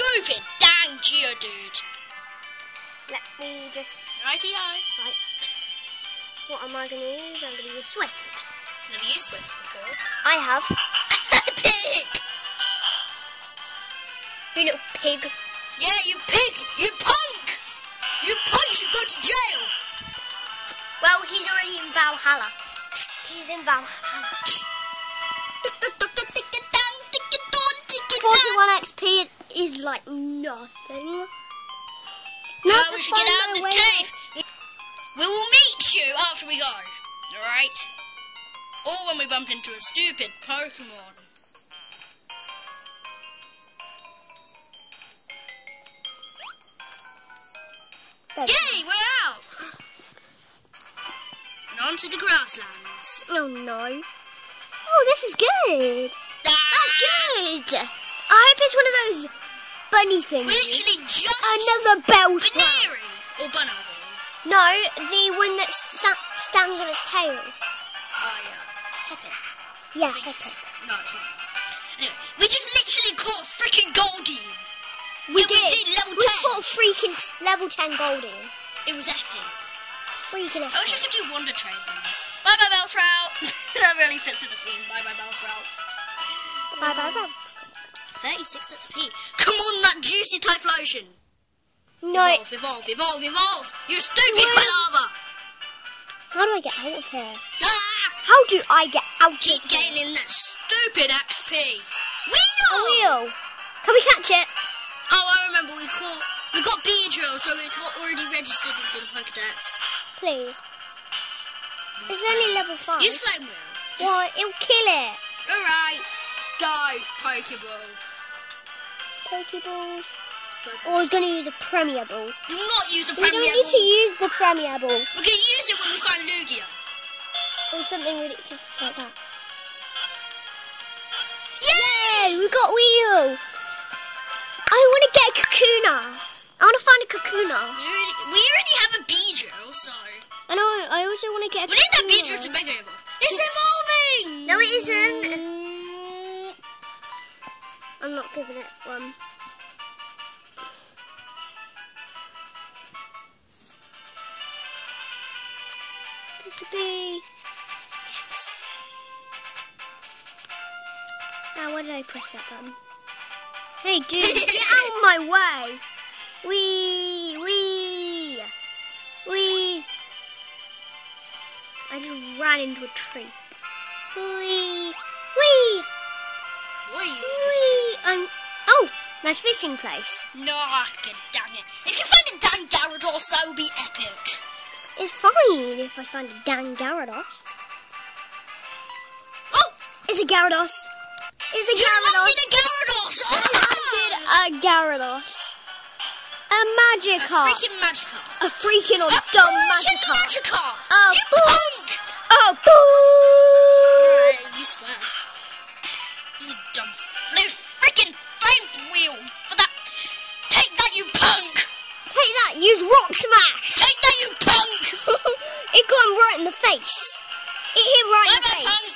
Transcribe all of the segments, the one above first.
stupid dang Geodude. Let me just. Righty ho. Right. What am I going to use? I'm going to use Swift. Never used Swift before. I have. pig! You little pig. Yeah, you pig! You punk! You punk should go to jail! Well, he's already in Valhalla. He's in Valhalla. 41 XP is like nothing. Now we should get out of this cave. We will meet you after we go. Alright? Or when we bump into a stupid Pokemon. out. Yay, we're out! And on to the grasslands. Oh no. Oh, this is good. Ah, That's good. I hope it's one of those bunny things. We literally just... Another Bellsprout. Or Bunnelby. No, the one that sta- stands on its tail. Oh, yeah. Hopper. Yeah, it. No, it's not. Anyway, we just literally caught a freaking Goldie. We Yeah, we did. did, level we 10. got freaking level 10 golden. It was epic. Freaking epic. I wish I could do Wonder Trades on this. Bye bye, Bellsprout. that really fits with the theme. Bye bye, Bellsprout. Bye bye bye. 36 XP. Come on, that juicy Typhlosion. No, Evolve, evolve, evolve, evolve. You stupid Wait. Quilava. how do I get out of here? Ah! How do I get out Keep of here? gaining that stupid XP. A Weedle! wheel. Can we catch it? Oh, I remember we caught. We got Beedrill, so it's got already registered into the Pokedex. Please. It's only level 5. Use Flame Wheel. Well, it'll kill it. Alright. Go, Pokeball. Pokeballs. Oh, I was going to use a Premier Ball. Do not use the We don't need to use the Premier Ball. We're going to use it when we find Lugia. Or something ridiculous like that. Yay! Yay, we got Weedle. I want to get a Kakuna. I want to find a Kakuna. We already, we already have a Beedrill, so... I know, I also want to get a We need that Kakuna. Beedrill to Mega Evolve. It's evolving! No, it isn't. Mm, I'm not giving it one. This would be. Now, why did I press that button? Hey, dude, get out of my way! Wee, wee, wee. I just ran into a tree. Nice fishing place. No, god dang it. If you find a dang Gyarados, that would be epic. It's fine if I find a dang Gyarados. Oh! It's a Gyarados. It's a You Gyarados. lost me the Gyarados! I a Gyarados. Oh! A A freaking Magikarp. A freaking old A dumb freaking Magikarp. Magikarp! Oh, you punk! Oh, boo! Take that, use Rock Smash. Take that, you punk! it got him right in the face. It hit right in Bye the bye, face. punk!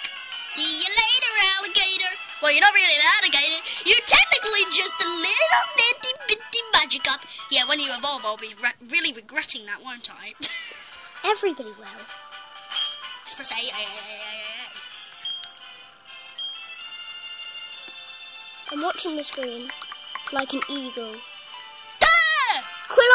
See you later, alligator! Well, you're not really an alligator. You're technically just a little nitty bitty Magikarp. Yeah, when you evolve, I'll be re- really regretting that, won't I? Everybody will. Just press A, A, A, A, A, A. I'm watching the screen like an eagle.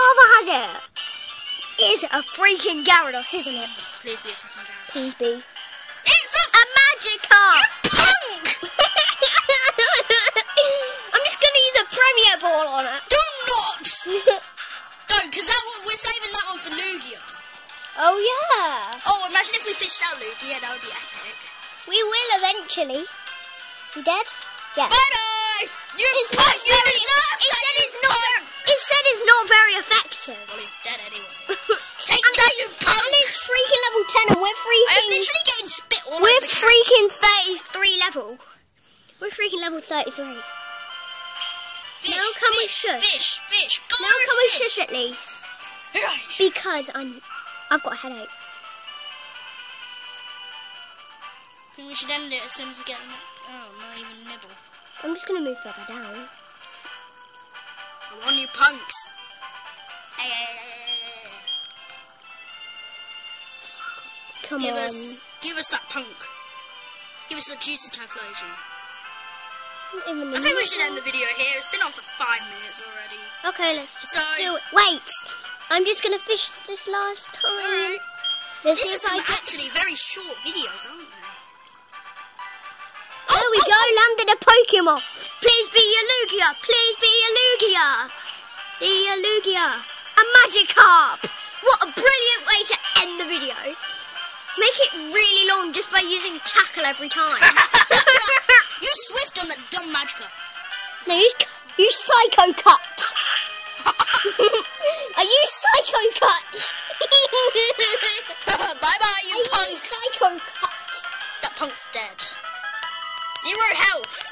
It. Is a freaking Gyarados, isn't it? Please be a freaking Gyarados. Please be. It's a A Magikarp! punk! I'm just gonna use a Premier Ball on it. Do not! No, because that one, we're saving that one for Lugia. oh yeah. Oh, imagine if we fished out Lugia, that would be epic. We will eventually. Is he dead? Yeah. Very effective. Well, he's dead anyway. Take that, you punk! And it's freaking level 10 and we're I freaking literally getting spit all we're freaking 33 level. We're freaking level 33. Fish, Now can we fish, shush? Fish, fish, go Now can we shush at least? Because I'm I've got a headache. I think we should end it as soon as we get. Oh, not even nibble. I'm just gonna move further down. on you punks. Come Give on. us, give us that punk. Give us the juicy typhlosion. Even think we should end the video here. It's been on for five minutes already. Okay, let's So, do it. Wait, I'm just gonna fish this last time. alright. Let's These are some get. actually very short videos, aren't they? There we oh, go, oh. landed a Pokemon. Please be a Lugia. Please be a Lugia. The Lugia. A Magikarp. What a brilliant way to end the video. Make it really long just by using tackle every time. You swift on the dumb Magikarp. no, use, use Psycho Cut. I use Psycho Cut. bye bye, you I punk. use Psycho Cut. That punk's dead. Zero health.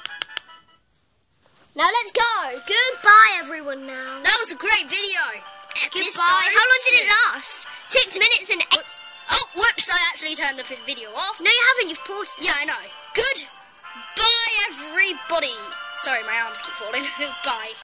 Now let's go. Goodbye, everyone. Now. That was a great video. Goodbye. How long did it last? Six minutes and eight. Oh, whoops, I actually turned the video off. No, you haven't. You've paused. it. Yeah, I know. Good. Bye, everybody. Sorry, my arms keep falling. Bye.